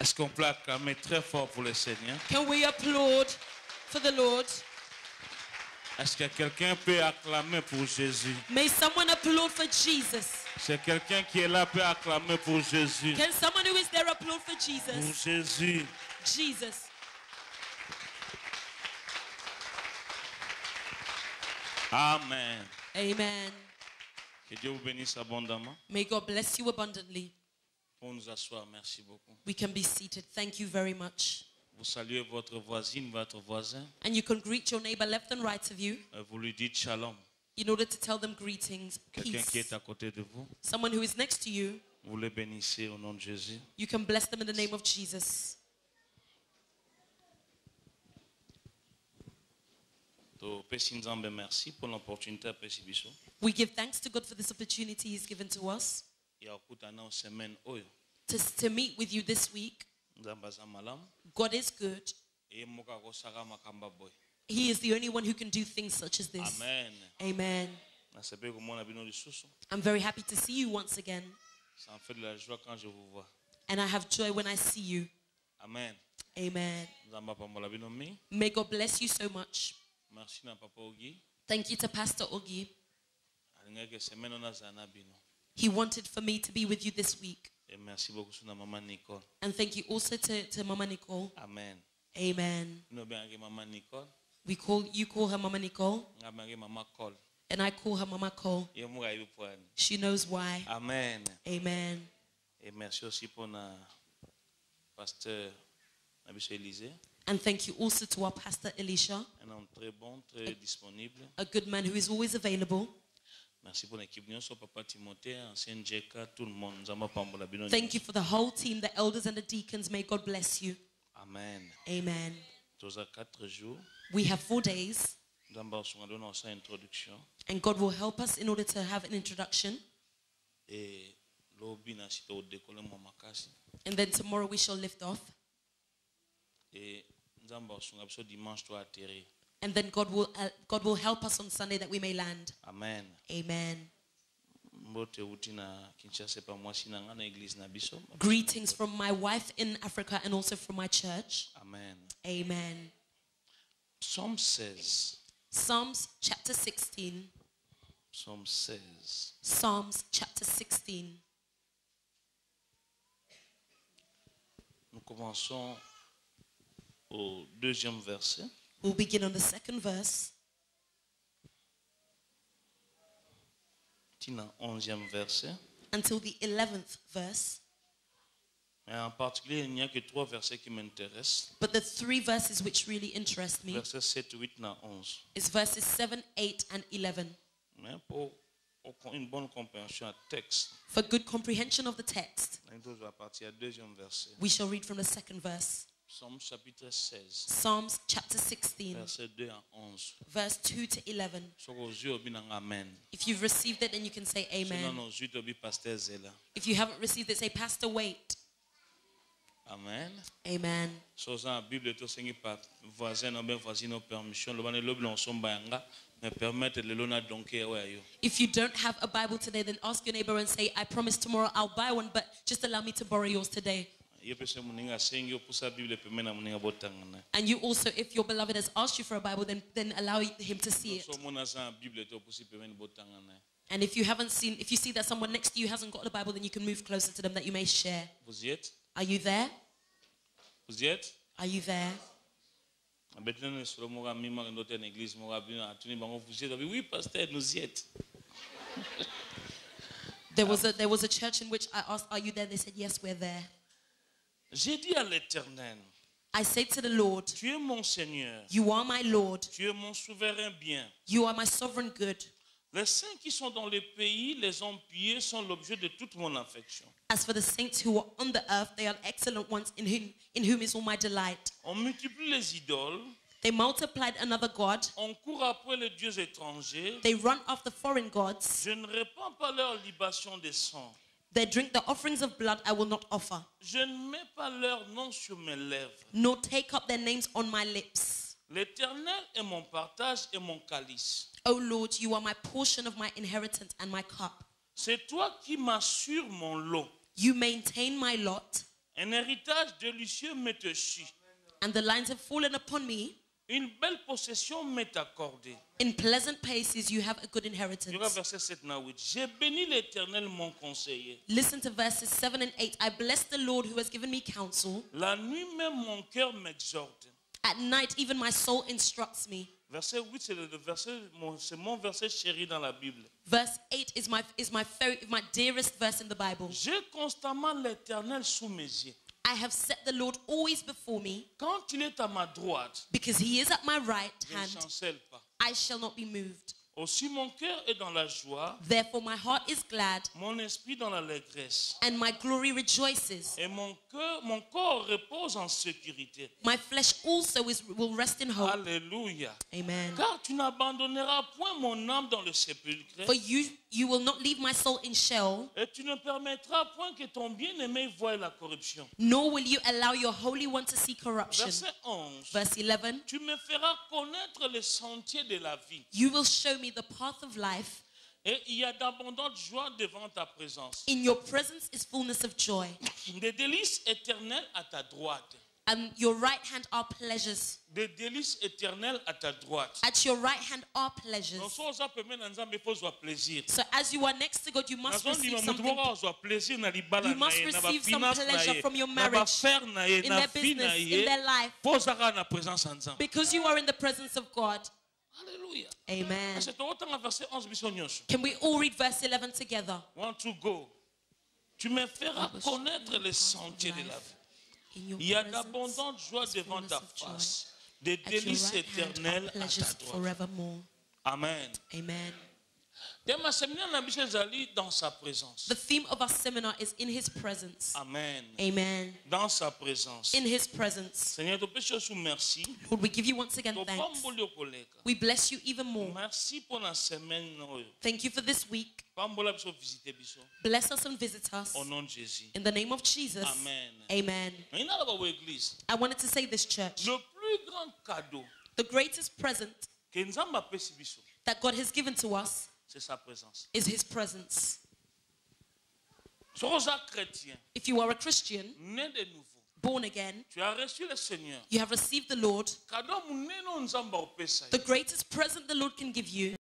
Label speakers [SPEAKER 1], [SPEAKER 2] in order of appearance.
[SPEAKER 1] Est-ce qu'on peut acclamer très fort pour le Seigneur?
[SPEAKER 2] Can we applaud for the Lord?
[SPEAKER 1] Est-ce que quelqu'un peut acclamer pour Jésus?
[SPEAKER 2] May someone applaud for Jesus.
[SPEAKER 1] C'est quelqu'un qui est là peut acclamer pour Jésus.
[SPEAKER 2] Can someone who is there applaud for
[SPEAKER 1] Pour
[SPEAKER 2] Jesus?
[SPEAKER 1] Jésus.
[SPEAKER 2] Jesus.
[SPEAKER 1] Amen.
[SPEAKER 2] Amen.
[SPEAKER 1] Que Dieu vous bénisse abondamment.
[SPEAKER 2] May God bless you abundantly.
[SPEAKER 1] Pour nous asseoir, merci beaucoup.
[SPEAKER 2] We can be seated. Thank you very much.
[SPEAKER 1] Vous saluez votre voisine, votre voisin.
[SPEAKER 2] And you can greet your neighbor left and right of you
[SPEAKER 1] et Vous lui dites shalom.
[SPEAKER 2] in order to tell them greetings,
[SPEAKER 1] Quelqu'un qui
[SPEAKER 2] peace.
[SPEAKER 1] est à côté de vous,
[SPEAKER 2] Someone who is next to you,
[SPEAKER 1] vous le bénissez au nom de Jésus.
[SPEAKER 2] you can bless them in the name of Jesus.
[SPEAKER 1] topesi nzambe merci pour l'opportunité apesi biso
[SPEAKER 2] We give thanks to God for this opportunity He's given to us
[SPEAKER 1] ya kokutana o semaine oyo
[SPEAKER 2] to, to meet with you this week.
[SPEAKER 1] nzambe aza malamu
[SPEAKER 2] God is good.
[SPEAKER 1] eye moko akosaka makambo ya boye
[SPEAKER 2] He is the only one who can do things such as this.
[SPEAKER 1] amen
[SPEAKER 2] Amen.
[SPEAKER 1] nasepeli komona bino lisusu
[SPEAKER 2] I'm very happy to see you once again.
[SPEAKER 1] ça me fait de la joie quand je vous vois
[SPEAKER 2] And I have joy when I see you.
[SPEAKER 1] amen
[SPEAKER 2] Amen.
[SPEAKER 1] nzambe apambola bino mingi
[SPEAKER 2] May God bless you so much.
[SPEAKER 1] merci na papa ogi
[SPEAKER 2] Thank you to Pastor Ogi.
[SPEAKER 1] Alingaki semaine oyo nazala na bino
[SPEAKER 2] He wanted for me to be with you this week.
[SPEAKER 1] merci beaucoup so na mama nicole
[SPEAKER 2] And thank you also to, to Mama Nicole.
[SPEAKER 1] amen
[SPEAKER 2] Amen.
[SPEAKER 1] mama nicole
[SPEAKER 2] We call you call her Mama Nicole,
[SPEAKER 1] mama cole
[SPEAKER 2] and I call her Mama Cole.
[SPEAKER 1] ye moko ayebi poani
[SPEAKER 2] She knows why.
[SPEAKER 1] amen
[SPEAKER 2] Amen.
[SPEAKER 1] et merci aussi pasteur na biso
[SPEAKER 2] And thank you also to our Pastor Elisha,
[SPEAKER 1] un homme très bon très disponible
[SPEAKER 2] a good man who is always available.
[SPEAKER 1] Merci mpona équipe nyonso papa timothée ancien jeka tout le monde nzambe apambola bino
[SPEAKER 2] Thank you for the whole team, the elders and the deacons. May God bless you.
[SPEAKER 1] amen
[SPEAKER 2] Amen.
[SPEAKER 1] toza 4 jours
[SPEAKER 2] We have four days,
[SPEAKER 1] nzambe asunga lelo na osala introduction
[SPEAKER 2] and God will help us in order to have an introduction.
[SPEAKER 1] lobi na sika odekole mwa makasi
[SPEAKER 2] And then tomorrow we shall lift off.
[SPEAKER 1] Nzambe asunga biso dimanche to aterri
[SPEAKER 2] And then God will, uh, God will help us on Sunday that we may land.
[SPEAKER 1] amen
[SPEAKER 2] Amen.
[SPEAKER 1] mbote euti na kinshasa epa mwasi na ngai na église na biso
[SPEAKER 2] Greetings from my wife in Africa and also from my church.
[SPEAKER 1] amen
[SPEAKER 2] Amen.
[SPEAKER 1] psaume 16
[SPEAKER 2] Psalms chapter 16.
[SPEAKER 1] psaume 16
[SPEAKER 2] Psalms chapter 16.
[SPEAKER 1] nous commençons au deuxième verset
[SPEAKER 2] We'll begin on the second verse
[SPEAKER 1] tina onzième verset
[SPEAKER 2] until the 11th verse.
[SPEAKER 1] Mais en particulier, il n'y a que trois versets qui m'intéressent.
[SPEAKER 2] But the three verses which really interest me
[SPEAKER 1] Versets 7, 8, na 11.
[SPEAKER 2] is verses 7, 8, and 11.
[SPEAKER 1] Mais pour une bonne compréhension à texte,
[SPEAKER 2] For good comprehension of the text,
[SPEAKER 1] on va partir du deuxième verset.
[SPEAKER 2] we shall read from the second verse.
[SPEAKER 1] Chapitre 16,
[SPEAKER 2] Psalms chapter 16,
[SPEAKER 1] verset 2 à 11.
[SPEAKER 2] verse 2 to 11.
[SPEAKER 1] So aux yeux obi nanga amen.
[SPEAKER 2] If you've received it, then you can say amen.
[SPEAKER 1] nos yeux obi pasteur Zela.
[SPEAKER 2] If you haven't received it, say, Pastor, wait.
[SPEAKER 1] Amen.
[SPEAKER 2] Amen.
[SPEAKER 1] Bible to sengi pa voisin na ben voisine au permission lo bana lobi l'ensomba yanga me permettre le lona donker wa yo.
[SPEAKER 2] If you don't have a Bible today, then ask your neighbor and say, I promise tomorrow I'll buy one, but just allow me to borrow yours today.
[SPEAKER 1] Ye pese muninga sengi opusa Bible pemena na muninga botanga na.
[SPEAKER 2] And you also, if your beloved has asked you for a Bible, then, then allow him to see it.
[SPEAKER 1] So mona sa Bible to opusi pemena botanga na.
[SPEAKER 2] And if you haven't seen, if you see that someone next to you hasn't got a Bible, then you can move closer to them that you may share.
[SPEAKER 1] Vous y êtes?
[SPEAKER 2] Are you there?
[SPEAKER 1] Vous y êtes?
[SPEAKER 2] Are you there?
[SPEAKER 1] abetena na esolo moko amimaka ndote na église moko abino atuni bango vous y êtes Abi, oui pasteur nous y êtes
[SPEAKER 2] There was a there was a church in which I asked, "Are you there?" They said, "Yes, we're there."
[SPEAKER 1] J'ai dit à l'éternel
[SPEAKER 2] I said to the Lord,
[SPEAKER 1] tu es mon seigneur
[SPEAKER 2] "You are my Lord.
[SPEAKER 1] tu es mon souverain bien
[SPEAKER 2] You are my sovereign good."
[SPEAKER 1] les saints qui sont dans les pays les hommes pieux sont l'objet de toute mon affection
[SPEAKER 2] As for the saints who are on the earth, they are excellent ones in whom in whom is all my delight.
[SPEAKER 1] on multiplie les idoles
[SPEAKER 2] They multiplied another god.
[SPEAKER 1] on court après les dieux étrangers
[SPEAKER 2] They run after foreign gods.
[SPEAKER 1] je ne répands pas leur libation de sang
[SPEAKER 2] They drink the offerings of blood I will not offer,
[SPEAKER 1] je ne mets pas leur nom sur mes lèvres
[SPEAKER 2] nor take up their names on my lips.
[SPEAKER 1] l'éternel est mon partage et mon calice
[SPEAKER 2] O Lord, you are my portion of my inheritance and my cup.
[SPEAKER 1] c'est toi qui m'assures mon lot
[SPEAKER 2] You maintain my lot.
[SPEAKER 1] Un héritage délicieux m'est échu.
[SPEAKER 2] and the lines have fallen upon me.
[SPEAKER 1] Une belle possession m'est accordée.
[SPEAKER 2] In pleasant places, you have a good inheritance.
[SPEAKER 1] verset 7 à 8. J'ai béni l'Éternel, mon conseiller.
[SPEAKER 2] Listen to verses 7 and 8. I bless the Lord who has given me counsel.
[SPEAKER 1] La nuit même, mon cœur m'exhorte.
[SPEAKER 2] At night, even my soul instructs me.
[SPEAKER 1] Verset 8, c'est le verset, mon- c'est mon verset chéri dans la Bible.
[SPEAKER 2] Verse 8 is my, is my, very, my dearest verse in the Bible.
[SPEAKER 1] J'ai constamment l'Éternel sous mes yeux.
[SPEAKER 2] I have set the Lord always before me
[SPEAKER 1] Quand il est à ma droite,
[SPEAKER 2] because he is at my right hand. I shall not be moved.
[SPEAKER 1] Aussi, mon cœur est dans la joie,
[SPEAKER 2] Therefore, my heart is glad
[SPEAKER 1] mon esprit dans l'allégresse.
[SPEAKER 2] and my glory rejoices.
[SPEAKER 1] Et mon, cœur, mon corps repose en sécurité.
[SPEAKER 2] My flesh also is, will rest in hope.
[SPEAKER 1] Alléluia.
[SPEAKER 2] Amen.
[SPEAKER 1] Car tu n'abandonneras point mon âme dans le sépulcre.
[SPEAKER 2] For you, you will not leave my soul in Sheol,
[SPEAKER 1] Et tu ne permettras point que ton bien-aimé voie la corruption.
[SPEAKER 2] nor will you allow your Holy One to see corruption.
[SPEAKER 1] Verset 11.
[SPEAKER 2] Verse 11
[SPEAKER 1] Tu me feras connaître les sentiers de la vie.
[SPEAKER 2] You will show me the path of life.
[SPEAKER 1] Et il y a d'abondantes joies devant ta présence.
[SPEAKER 2] In your presence is fullness of joy,
[SPEAKER 1] Des délices éternelles à ta droite.
[SPEAKER 2] and your right hand are pleasures.
[SPEAKER 1] Des délices éternelles à ta droite.
[SPEAKER 2] At your right hand are pleasures.
[SPEAKER 1] Nazo oza pembeni na nzambe mpo ozwa plaisir.
[SPEAKER 2] So as you are next to God, you must receive something
[SPEAKER 1] moko azwa plaisir na libala
[SPEAKER 2] You must receive some pleasure from your marriage,
[SPEAKER 1] bafere na ye
[SPEAKER 2] in their business, in their life,
[SPEAKER 1] mpo oza kaka na présence ya nzambe
[SPEAKER 2] because you are in the presence of God.
[SPEAKER 1] Alleluya
[SPEAKER 2] Amen.
[SPEAKER 1] parce tokotanga verset 11 biso nyonso
[SPEAKER 2] Can we all read verse 11 together?
[SPEAKER 1] one to go tu me feras
[SPEAKER 2] Help us
[SPEAKER 1] connaître
[SPEAKER 2] find
[SPEAKER 1] les
[SPEAKER 2] the
[SPEAKER 1] sentiers de
[SPEAKER 2] life.
[SPEAKER 1] la vie
[SPEAKER 2] In your
[SPEAKER 1] il y a
[SPEAKER 2] presence,
[SPEAKER 1] d'abondantes joies
[SPEAKER 2] is
[SPEAKER 1] devant ta
[SPEAKER 2] fullness of joy.
[SPEAKER 1] face des
[SPEAKER 2] at your
[SPEAKER 1] délices
[SPEAKER 2] right hand
[SPEAKER 1] éternelles
[SPEAKER 2] are
[SPEAKER 1] à ta
[SPEAKER 2] pleasures
[SPEAKER 1] droite
[SPEAKER 2] forevermore.
[SPEAKER 1] amen
[SPEAKER 2] Amen. The theme of our seminar is in his presence.
[SPEAKER 1] amen
[SPEAKER 2] Amen.
[SPEAKER 1] dans sa présence
[SPEAKER 2] In his presence.
[SPEAKER 1] seigneur merci
[SPEAKER 2] Lord, we give you once again thanks. We bless you even more.
[SPEAKER 1] merci mpo na semaine
[SPEAKER 2] Thank you for this week.
[SPEAKER 1] pambola biso visite biso
[SPEAKER 2] Bless us and visit us.
[SPEAKER 1] au nom de jésus
[SPEAKER 2] In the name of Jesus.
[SPEAKER 1] Amen.
[SPEAKER 2] Amen.
[SPEAKER 1] Mais naloba bo église
[SPEAKER 2] I wanted to say this, church.
[SPEAKER 1] le plus grand cadeau
[SPEAKER 2] The greatest present
[SPEAKER 1] que nzambe apesi biso
[SPEAKER 2] that God has given to us
[SPEAKER 1] c'est sa présence.
[SPEAKER 2] is his presence.
[SPEAKER 1] soki oza chrétien.
[SPEAKER 2] If you are a Christian,
[SPEAKER 1] né de nouveau.
[SPEAKER 2] born again,
[SPEAKER 1] tu as reçu le seigneur.
[SPEAKER 2] you have received the Lord.
[SPEAKER 1] cadeau monene oyo nzambe apesa
[SPEAKER 2] The greatest present the Lord can give you